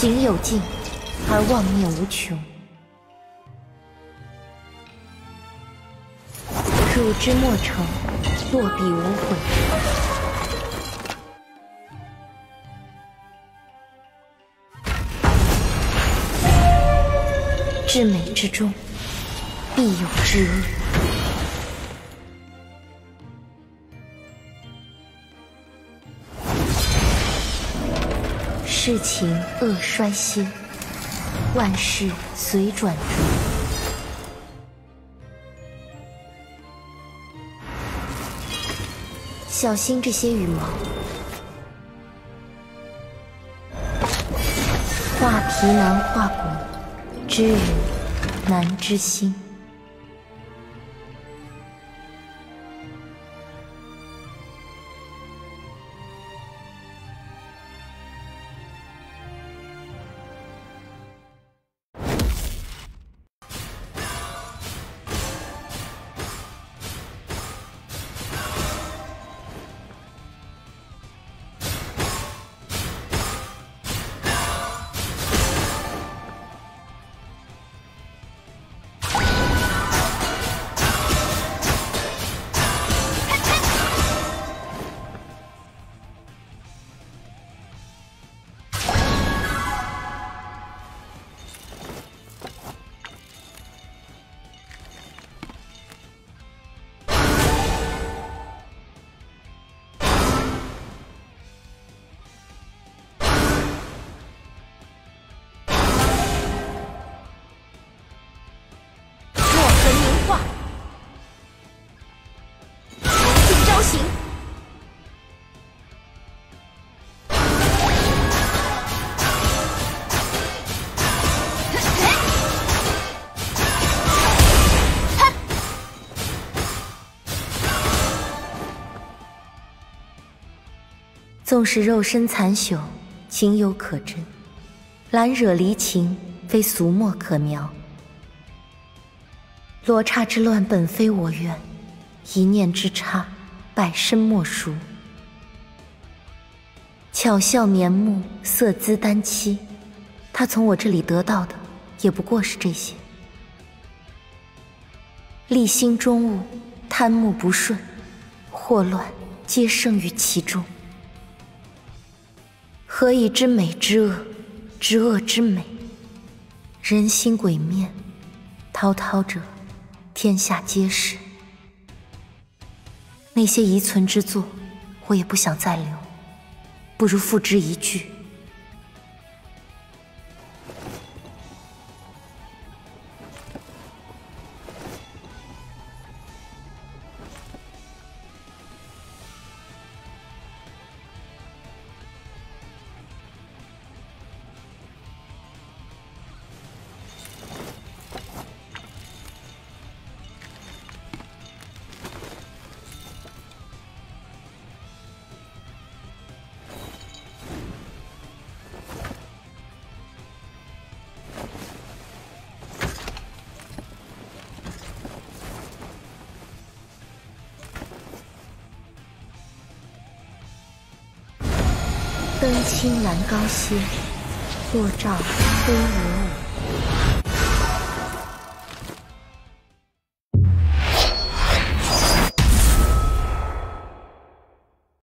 行有尽，而妄念无穷。汝之莫成，落笔无悔。至美之中，必有至恶。世情恶衰歇，万事随转折。小心这些羽毛，画皮难画骨，知人难知心。纵使肉身残朽，情有可真；懒惹离情，非俗墨可描。罗刹之乱本非我愿，一念之差，百身莫赎。巧笑眠目，色姿丹漆，他从我这里得到的，也不过是这些。立心中物，贪慕不顺，祸乱皆生于其中。何以知美之恶，知恶之美？人心诡面，滔滔者，天下皆是。那些遗存之作，我也不想再留，不如付之一炬。灯青阑高歇，落照飞舞。